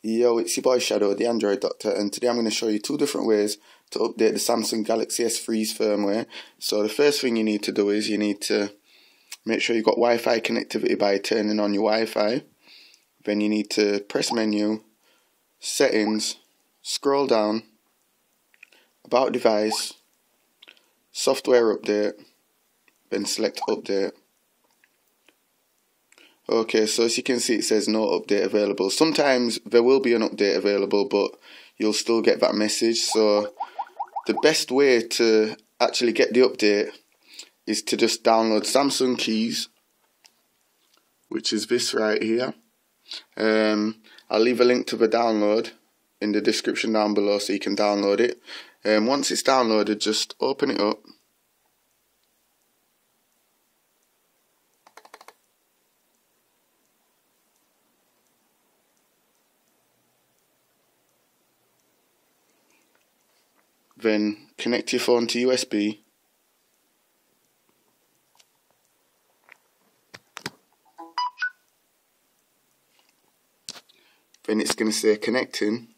Yo, it's your boy Shadow, the Android Doctor, and today I'm going to show you two different ways to update the Samsung Galaxy S3's firmware. So the first thing you need to do is you need to make sure you've got Wi-Fi connectivity by turning on your Wi-Fi. Then you need to press menu, settings, scroll down, about device, software update, then select update. Okay, so as you can see, it says no update available. Sometimes there will be an update available, but you'll still get that message. So the best way to actually get the update is to just download Samsung Kies, which is this right here. Um, I'll leave a link to the download in the description down below so you can download it. Um, once it's downloaded, just open it up. Then connect your phone to USB. Then it's going to say connecting.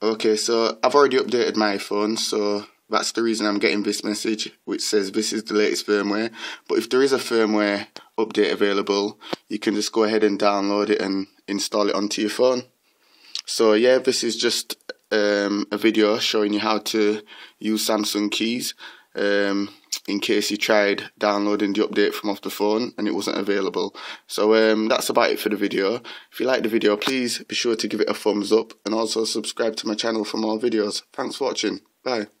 Okay, so I've already updated my phone, so that's the reason I'm getting this message, which says this is the latest firmware. But if there is a firmware update available, you can just go ahead and download it and install it onto your phone. So yeah, this is just um, a video showing you how to use Samsung Kies. Um, in case you tried downloading the update from off the phone and it wasn't available. So um, that's about it for the video. If you like the video, please be sure to give it a thumbs up and also subscribe to my channel for more videos. Thanks for watching. Bye.